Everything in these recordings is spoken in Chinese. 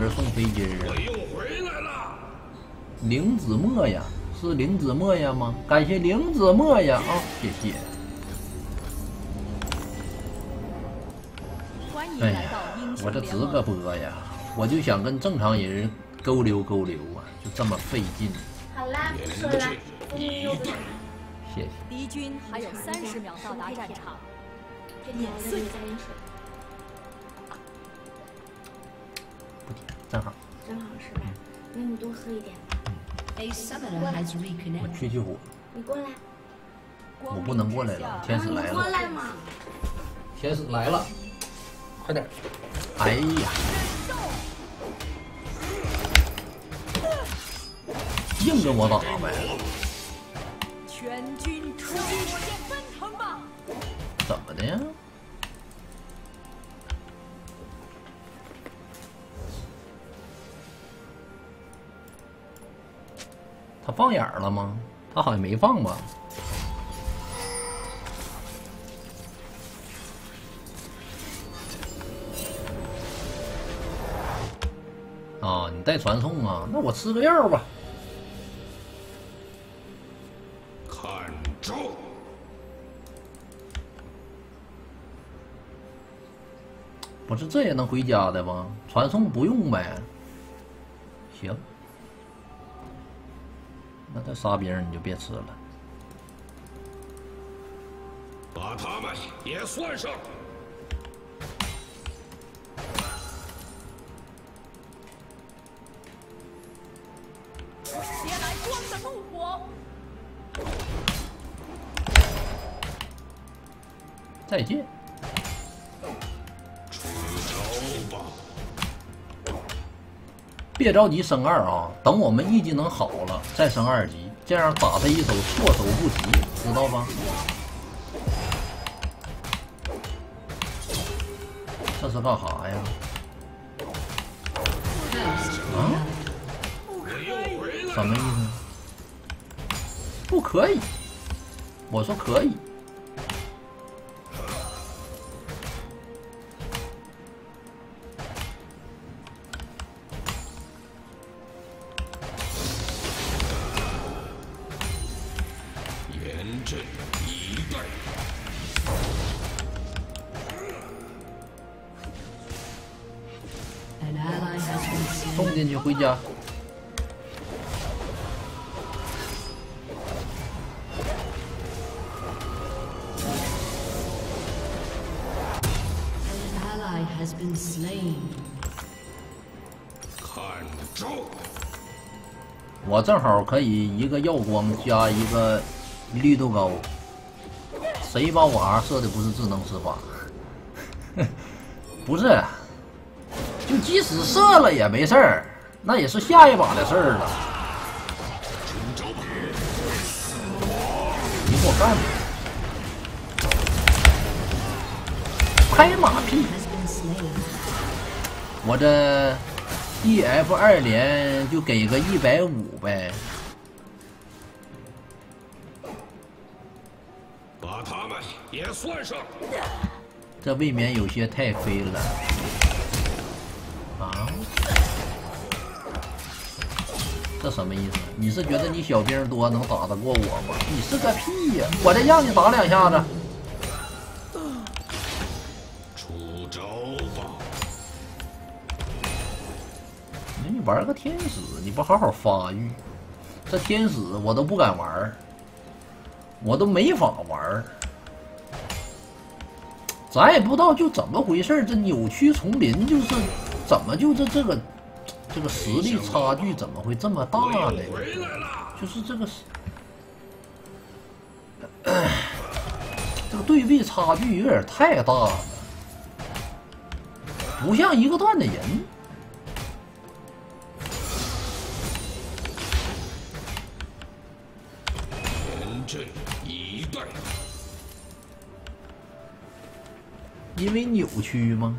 人送飞机我啊！又回来了。林子墨呀，是林子墨呀吗？感谢林子墨呀啊，谢谢。欢迎哎呀来到英，雄我这直个播呀，我就想跟正常人勾溜勾溜啊，就这么费劲。好啦，不说了，谢谢。敌军还有三十秒到达战场，这点不甜，正好。正好是吧？那你多喝一点我.去去火，你过来，我不能过来了，天使来过了，来嘛。天使来了，快点！哎呀，硬跟我打呗，全军出击，火箭奔腾吧！怎么的呀？他放眼儿了吗？他好像没放吧？啊，你带传送啊？那我吃个药吧。看招！不是这也能回家的吗？传送不用呗。行，那他杀别人你就别吃了。把他们也算上。别来光的怒火，再见。出招吧！别着急升二啊，等我们一技能好了再升二级，这样打他一手措手不及，知道吧？这是干啥呀？啊？什么意思？不可以。我说可以。阵以。送进去回家。我正好可以一个耀光加一个绿豆糕，谁把我 R 设的不是智能施法？不是，就即使射了也没事儿，那也是下一把的事儿了。你给我干吧！拍马屁.我这 E F 二连就给个一百五呗。也算上。这未免有些太飞了啊！这什么意思？你是觉得你小兵多能打得过我吗？你是个屁呀！我再让你打两下子，出招吧！你玩个天使，你不好好发育，这天使我都不敢玩我都没法玩儿咱也不知道就怎么回事儿这扭曲丛林就是怎么就这这个这个实力差距怎么会这么大呢？就是这个是，这个对位差距有点太大了，不像一个段的人。因为扭曲吗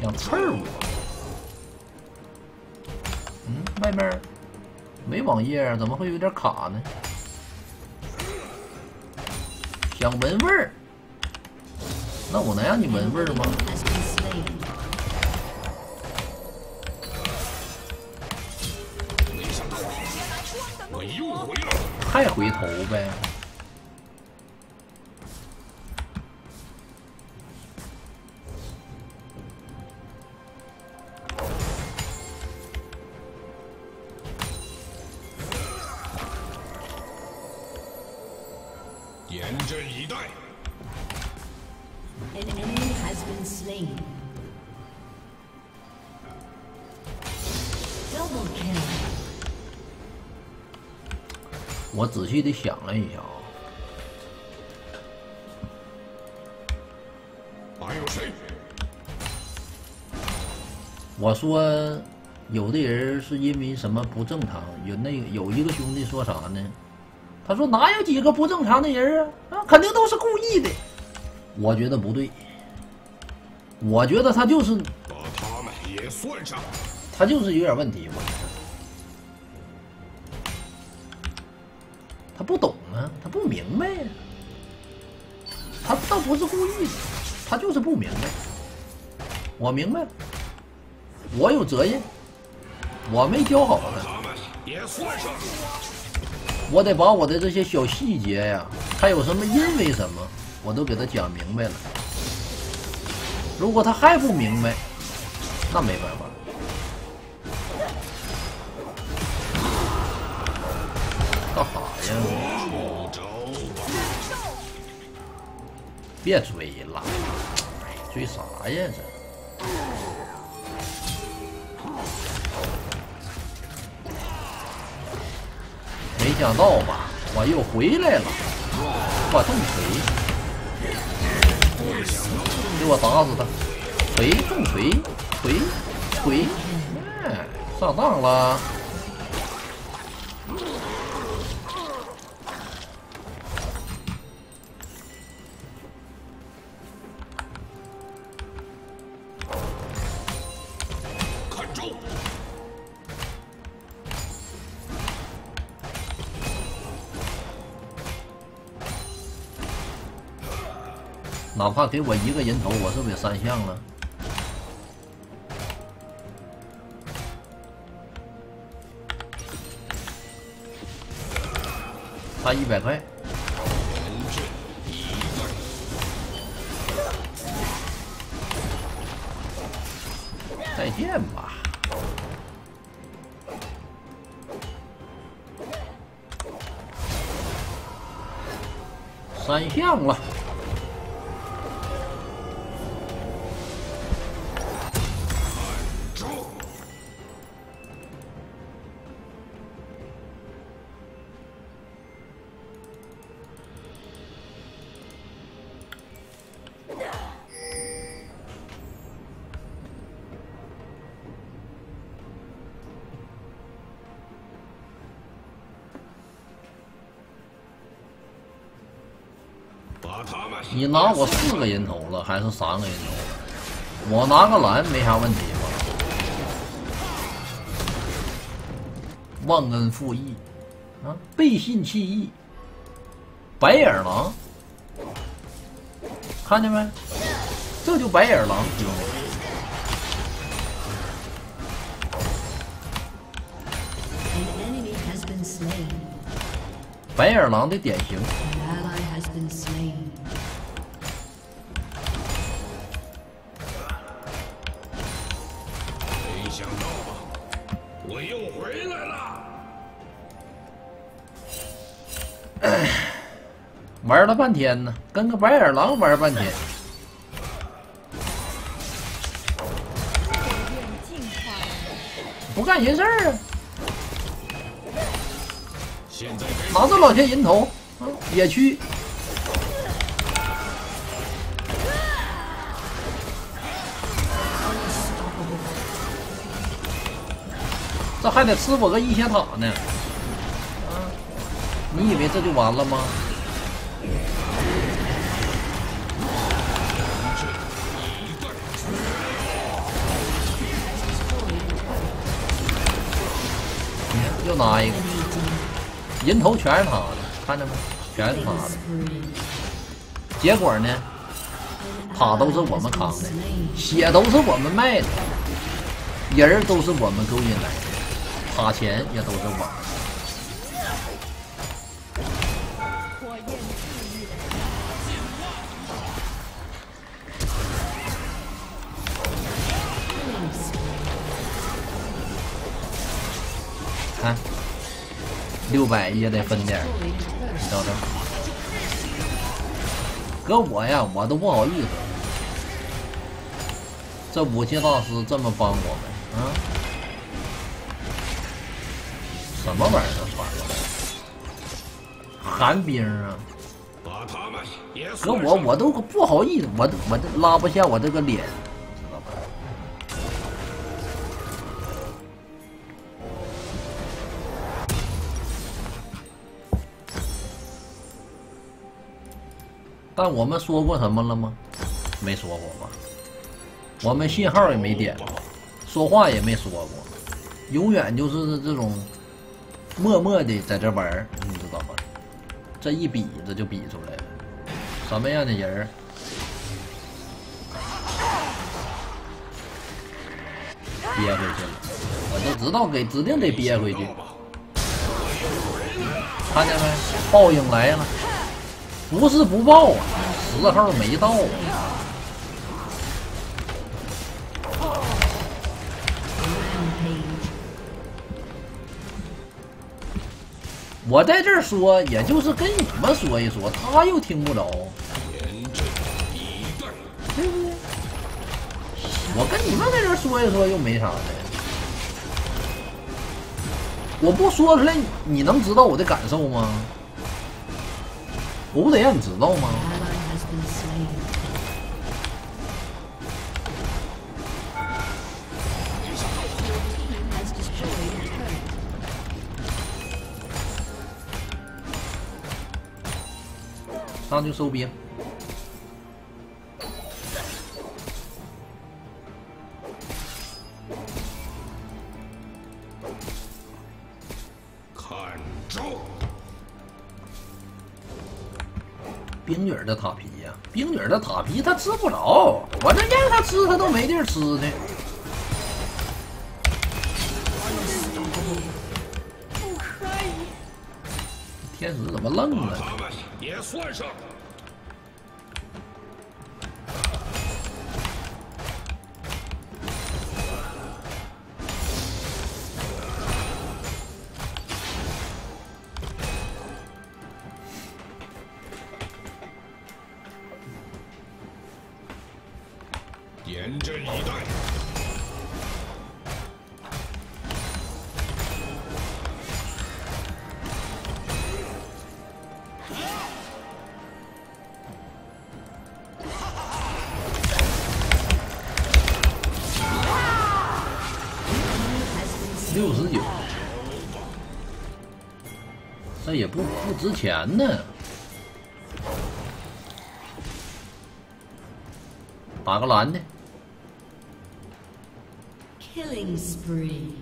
想刺儿我？嗯，外面没网页啊？怎么会有点卡呢？想闻味儿，那我能让你闻味儿吗？我又回来了。还回头呗。我仔细的想了一下啊，还有谁？我说有的人是因为什么不正常？有那个有一个兄弟说啥呢？他说哪有几个不正常的人啊？啊，肯定都是故意的。我觉得不对，我觉得他就是把他们也算上。他就是有点问题，我觉得不懂啊，他不明白呀、他倒不是故意的，他就是不明白。我明白了，我有责任，我没教好他，我得把我的这些小细节呀，还有什么因为什么，我都给他讲明白了。如果他还不明白，那没办法。别追了，追啥呀这？没想到吧，我又回来了，我重锤，给我打死他！锤重锤，锤锤，哎，上当了。哪怕给我一个人头，我是不是也三项了？差一百块，再见吧。三项了，你拿我四个人头了，还是三个人头了？我拿个蓝没啥问题吧？忘恩负义，啊，背信弃义，白眼狼，看见没？这就白眼狼，兄弟。An enemy has been slain. 白眼狼的典型。玩了半天呢，跟个白眼狼玩半天，不干人事儿啊，拿这老些人头，啊，野区。这还得吃我个一血塔呢，啊，你以为这就完了吗？就拿一个，人头全是他的，看着没？全是他的。结果呢，塔都是我们扛的，血都是我们卖的，人都是我们勾引来的，塔钱也都是我们。六百也得分点儿，你 turret. 瞅瞅。搁我呀，我都不好意思。这武器大师这么帮我们啊？什么玩意儿这传过来？寒冰啊！搁我我都不好意思，我都我都拉不下我这个脸，但我们说过什么了吗？没说过吧？我们信号也没点过，说话也没说过，永远就是这种默默的在这玩儿，你知道吗？这一比这就比出来了。什么样的人儿？憋回去了，我就知道给指定得憋回去。看见没？报应来了，不是不报啊，时候没到啊。我在这儿说，也就是跟你们说一说，他又听不着，对不对？我跟你们在这儿说一说，又没啥的。我不说出来，你能知道我的感受吗？不得让你知道吗？那就收兵。儿的塔皮他吃不着，我这让他吃他都没地儿吃呢。不可以！天使怎么愣了？也算上。六十九，这也不不值钱呢。打个蓝的，Killing spree.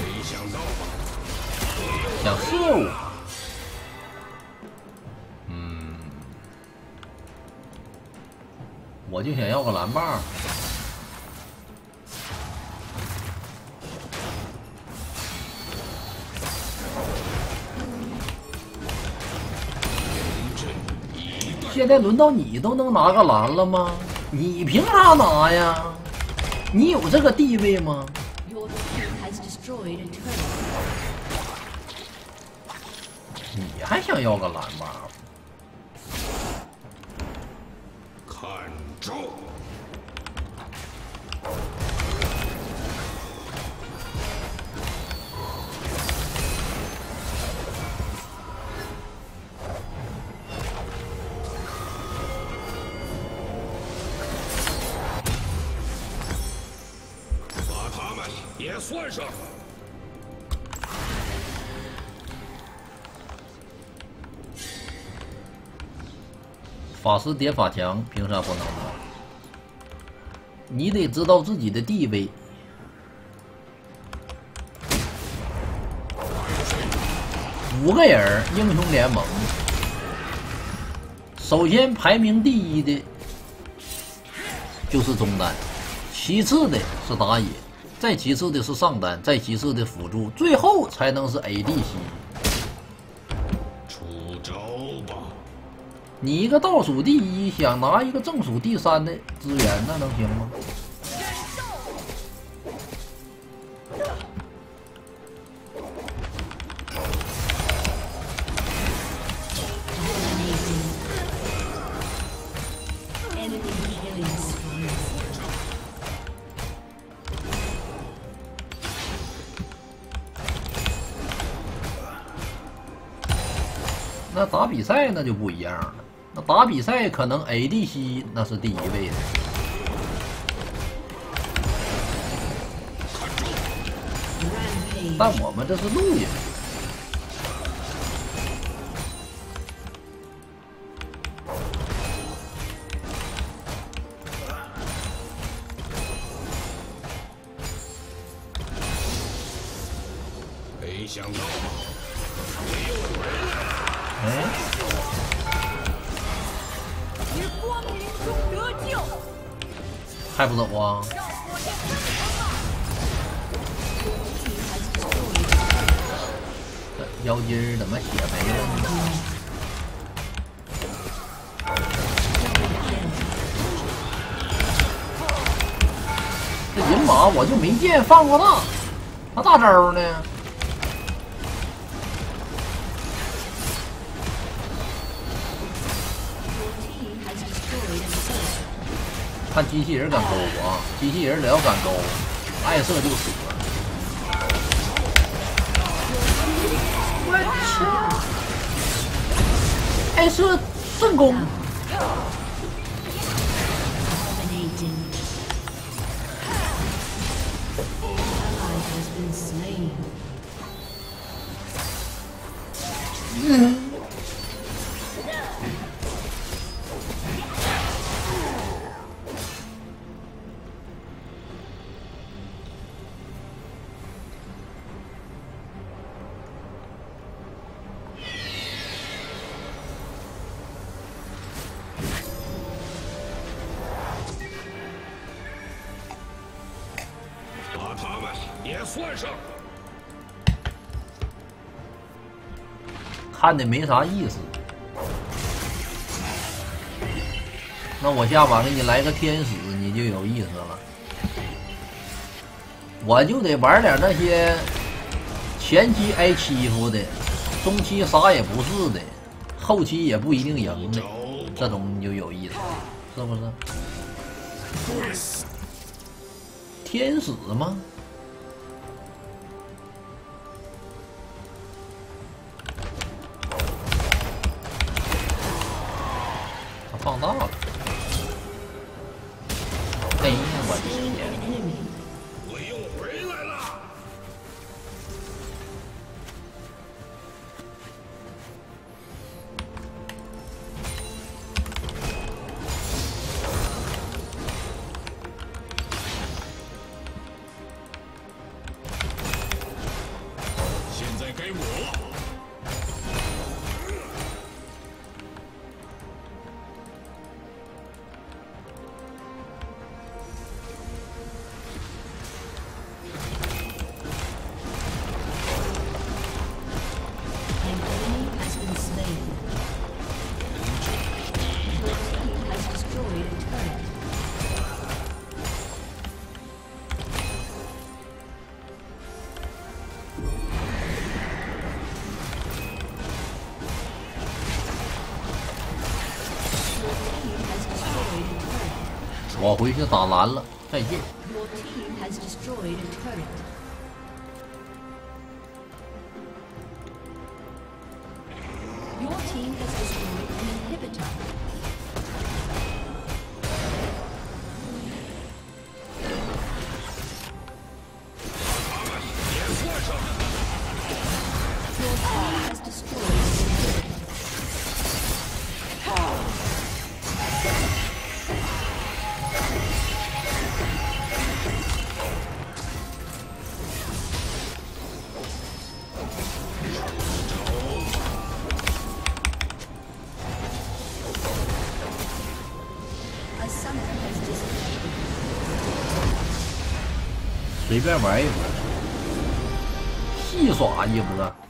没想到吧？想射我。嗯，我就想要个蓝棒。现在轮到你都能拿个蓝了吗？你凭啥拿呀？你有这个地位吗.你还想要个蓝吗？看招！也算上。法师叠法强凭啥不能呢？你得知道自己的地位。五个人英雄联盟。首先排名第一的就是中单。其次的是打野。再其次的是上单，再其次的辅助，最后才能是 ADC。出招吧！你一个倒数第一，想拿一个正数第三的资源，那能行吗比赛那就不一样了，那打比赛可能 ADC 那是第一位的。但我们这是路人，银马我就没见放过大，他大招呢.看机器人敢勾我啊？机器人只要敢勾，碍射就死。我去！碍射正攻，把他们也算上。看的没啥意思。那我下把给你来个天使，你就有意思了。我就得玩点那些前期挨欺负的，中期啥也不是的，后期也不一定赢的，这种你就有意思，是不是？天使吗？faen av. 我回去打蓝了，再见。再玩一波，戏耍一波。